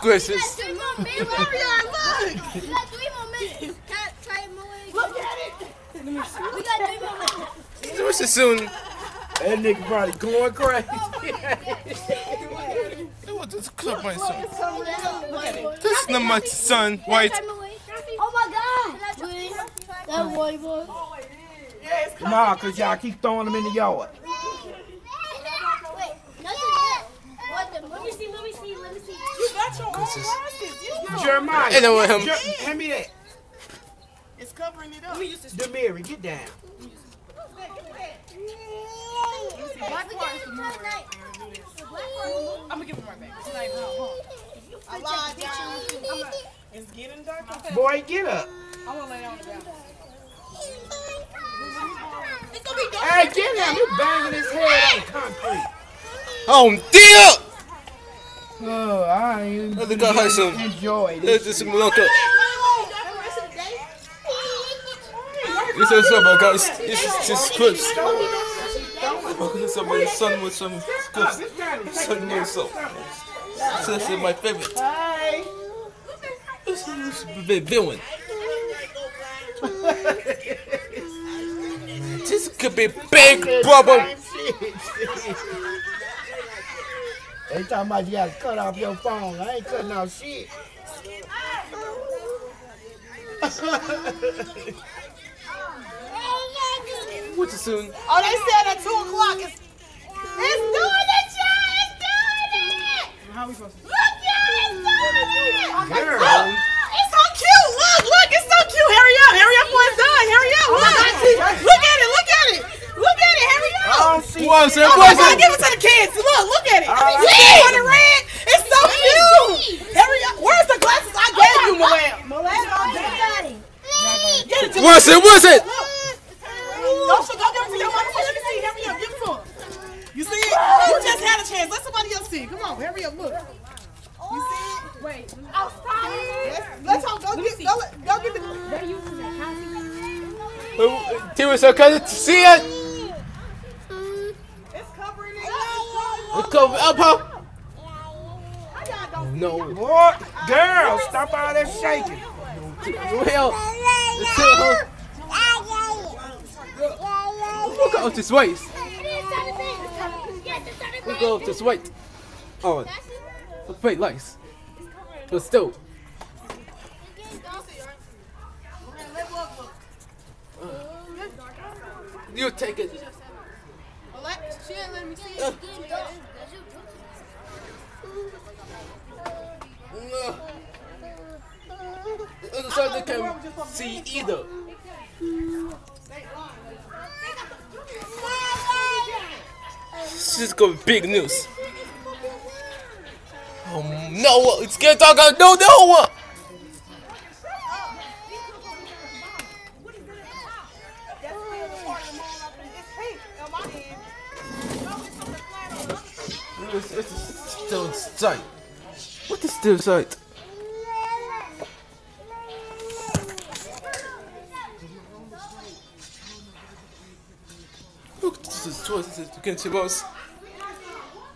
gracious. Three more minutes. Look. We got three more minutes. Can I try it more? Look at it. We got three more minutes. What's soon? That nigga probably going crazy. Oh, I want to clip my son. It's coming out. Look at it. This is not my son, White. Oh my god. That boy boy. Yeah, it's. Nah, cause y'all keep throwing them in the yard. Wait, nothing yet. What the? Let me see. Let me see. Let me see. You your own glasses. Jeremiah. I know him. Jer- hand me that. It's covering it up. Let me use this. Demary, get down. Black part is the movie. I'm gonna give him right back. It's not even home. I lied, y'all. It's getting dark. Okay. Boy, get up. I wanna lay down on the ground. It's gonna be dark. Hey, get him. You banging his head on the concrete. Oh dear! Oh, I ain't Let the guy have some. enjoy Let's this. just look up. This is about guys. This is just scripts. Somebody's son with some scripts. Son knows so. This is my favorite. This is the villain. This could be big problem. They talking about you gotta cut off your phone. I ain't cutting off shit. What's it soon? Oh, they said at 2 o'clock. It's, it's doing it, y'all. It's doing it. How we supposed to? Look, y'all. It's doing it. Girl. Look, oh, it's so cute. Look, look. It's so cute. Hurry up. Hurry up before it's done. Hurry up. Oh look. Look at it. Look at it. Look at it. Hurry up. don't see What's it? Oh my God, give it to the kids. Look, look at it. All You right. see it on the red? It's so cute. Hurry up. Where's the glasses I gave you, Milan? Milan, Get it to What's it? What's it? Look. Go, so go give it to your mama. Let me see. Hurry up. Give it to her. You see it? You just had a chance. Let somebody else see. Come on. Hurry up. Look. You see it? Wait. Oh, stop. Let's, let's go. Go get, go, go get the. Timmy, so can you see it? It's covering it up. Come up, huh? No. What? Girl, stop all that shaking. Well, huh? Look out this waist. Look out this weight. Oh, fake lights. But still. You take it. She didn't let me see it. the they can see either. This is be big news. Oh no! It's dark out. No, no! Still inside? Look, this is two. This is see both.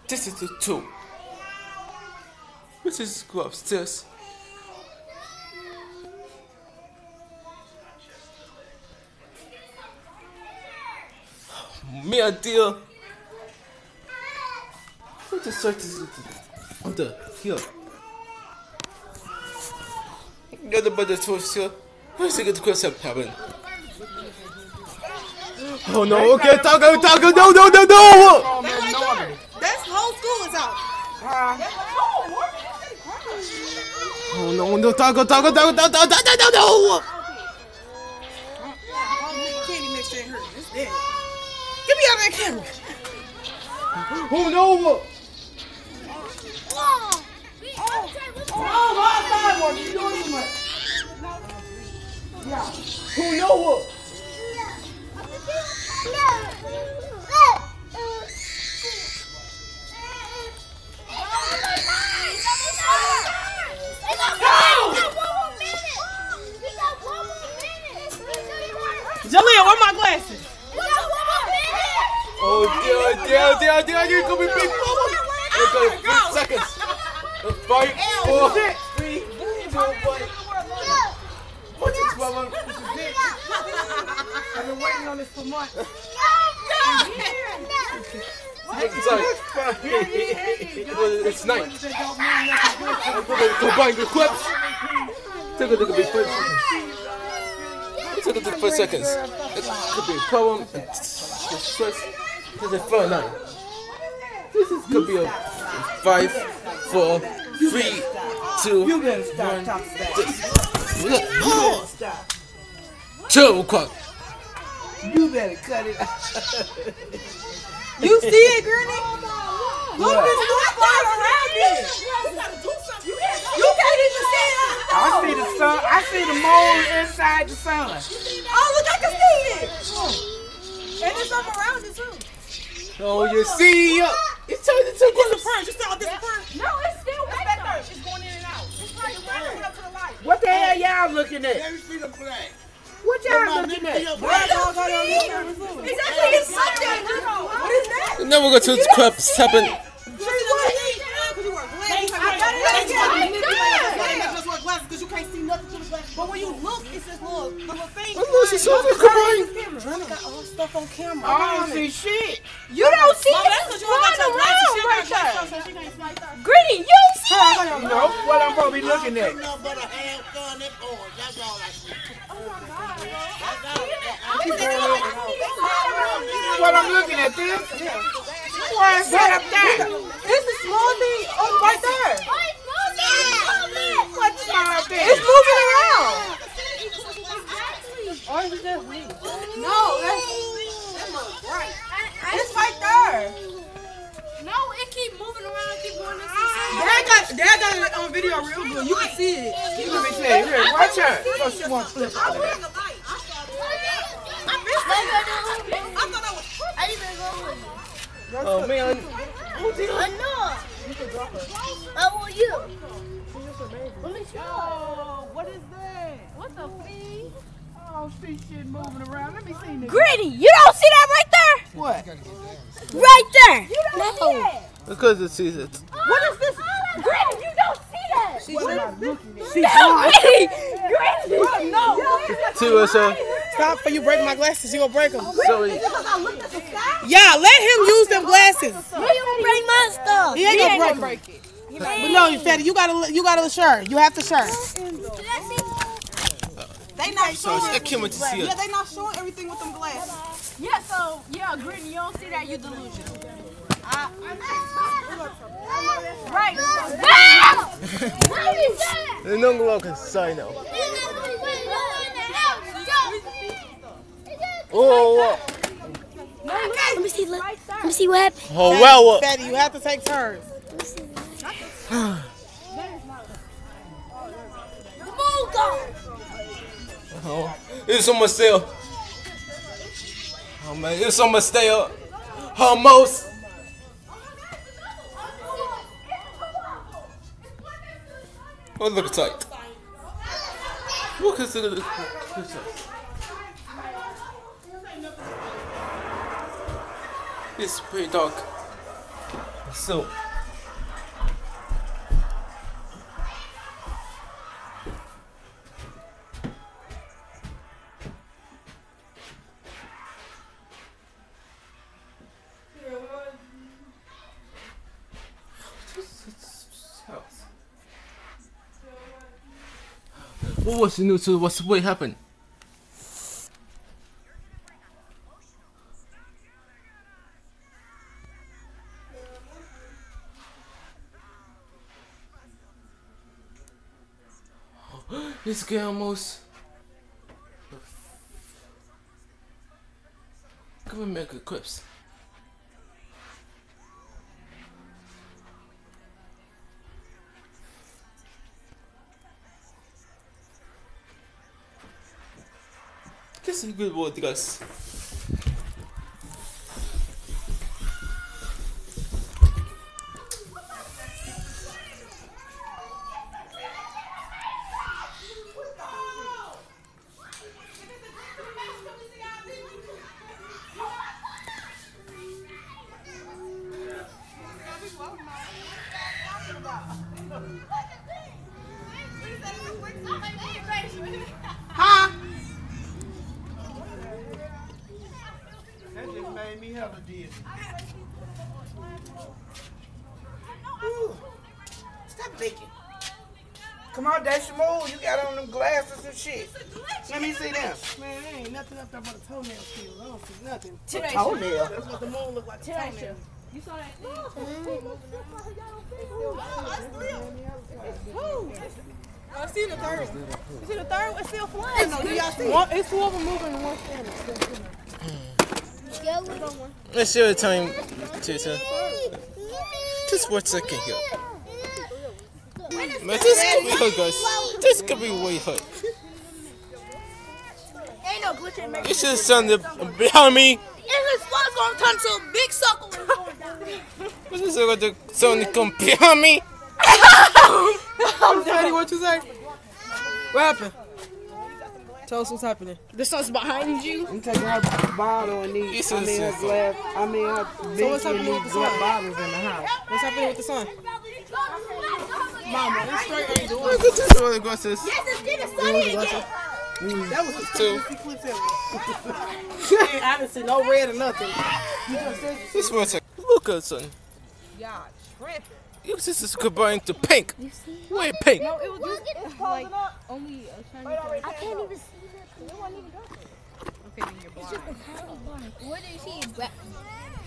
This is the two. Let's just go upstairs. Me idea. What the site is? On here. The other brother towards here. Where's the good question happen? Oh no, okay, Taco, Taco, no, no, no, no! That's whole school is out. Oh no, no, Taco, Taco, Taco, Taco, Taco, Taco, no, no! Candy mixture ain't hurt. It's dead. Get me out of that camera. Oh no! Dear, dear, dear, dear, you're gonna be big bubble! You're gonna be seconds! five, four, Six. three, two, one. What's this, mama? This is it. I've been waiting on this for months. Sorry. Well, it's night. Combine the clips. Take a look at me first. Take a look for seconds. It could be a poem. and Stress. This is a fun night. This is, could be a five, four, three, two, You better stop one. talking that. Look, You better stop. two o'clock. You better cut it out. You see it, Granny? Look, What? this new spot around it. You can't even see it. I see the sun. I see the moon inside the sun. Oh, look, I can see it. And there's something around it, too. Oh, you see? uh, It's turned into It's a a purge. You saw this purge? No, it's still It's back there. It's going in and out. It's right there. Put up to the light. What the hell y'all looking at? Let me see the flag. What y'all looking at? Brad dog got on this. It's actually his subject. What is that? Now we're going to the club happen. Because you wear glasses. I got it. I just wear glasses because you can't see nothing to the glasses. But when you look, it's this little, little thing. Look, it's over. Come on. Johnny got all stuff on camera. I don't see shit. You don't see Mama, it that's because you don't got your glasses. She right there. so she can't see right there. Gritty, you don't see it. You know what I'm supposed to be looking at? Nothing but a hand gun and orange. That's all I see. What I'm looking at this? Why is that up there? It's the small thing oh, right there. What small thing? It's moving around. Or is it just me? No, that's, it's right there. No, it keep moving around, keep going ah. this Dad got, Dad got it on video real good. You can see it. Let me tell you, here, watch her. So she won't flip out of that. Oh, man. How are you? Let me show Oh, what is that? What the fee? Oh, see shit moving around. Let me see this. Gritty, you don't see that right there? What? Right there. You don't see that. Because it's season. What is this? Gritty, you don't see that. What am I looking at? No, Gritty. Gritty. No. Two or so. Stop for you break my glasses. You gonna break them. Sorry. Yeah, let him use them glasses. You don't bring my stuff. He ain't gonna break, it. But no, you fatty, you gotta you gotta share. You have to share. They not So showing. I can't to see Yeah, it. they not showing everything with them glasses. Yeah, so, yeah, Gritty, you don't see that, you delusional. Right. The no longer sign out. Oh, Let me see. Let, let me see what happened. oh well. Fatty, you have to take turns. Oh, it's almost there. Oh man, it's almost there. Almost. Oh, look tight. Look at the. It's pretty dark. So. What was the news? What's what happened? This guy almost. And make a clips. A good word, guys. Come on, that's smooth. You got on them glasses and shit. Let me see them. Man, there ain't nothing up there but a toenail skill. I don't see nothing. Toenail. That's what the moon look like. A toenail. I see the third. You see the third? It's still flying. No, y'all see? One, it's two of them moving and one standing. Yeah, we're going. Let's see what time, Tita. Just one second here. Man, this could be hot, guys. This could be way hot. Ain't no glitch in You should have seen the behind me. And this one's gonna turn to a big circle. What's this about the sun that come behind me? I'm Daddy, what you say? What happened? Tell us what's happening. The sun's behind you. I'm taking her bottle and these. This I is mean her just- glass. I mean her So what's happening with the black sun? bottles in the house. What's happening with the sun? Mama, it's straight ain't doing. Look at this one, glasses. Yes, it's getting sunny again. That was the Two. stupidest clip. I didn't see no red or nothing. This one second. Look at son. Y'all tripping. Your sister's combined to pink. Why pink? No, it was just like only a shiny I can't even see that. It wasn't even. Okay, then you're blind. What is he? Black.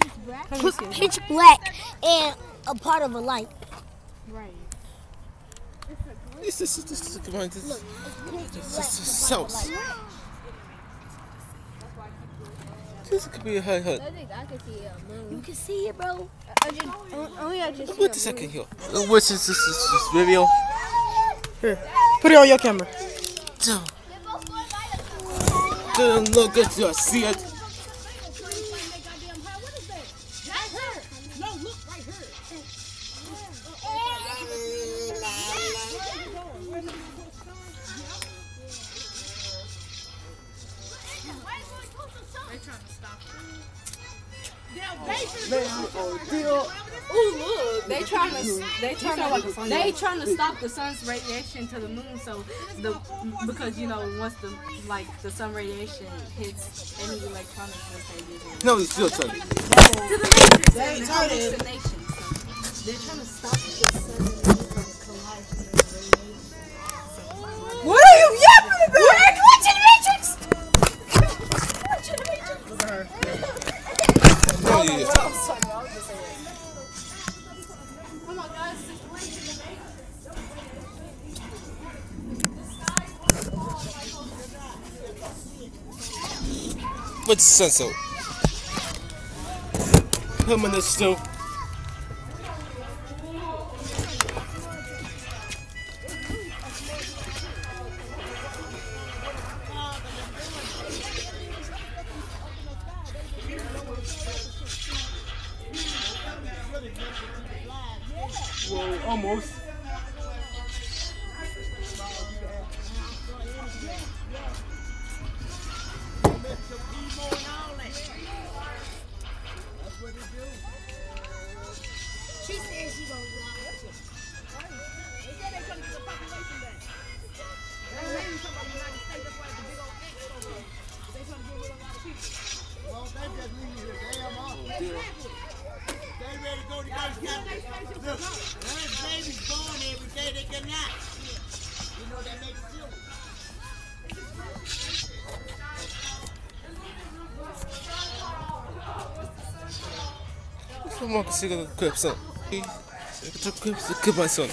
He's black. Pitch black and a part of a light. This is this is combined to this is sauce. This could be a high hut. I think I can see it. You can see it, bro. I just, only I just Wait a second here. Uh, What is this, this, this video? Here, put it on your camera. Don't, don't look at you, see it. Ooh, look, they trying to they trying to they trying to stop the sun's radiation to the moon. So the because you know once the like the sun radiation hits any electronics, they No, it's your turn. to the matrix, and it hallucination. So they're trying to stop the sun from colliding with radiation. What are you yapping about? We're glitching the matrix. No, yeah. What's the sun so? Come on, this still. almoço. Vamos conseguir o clip, son. O clip, o clip, son.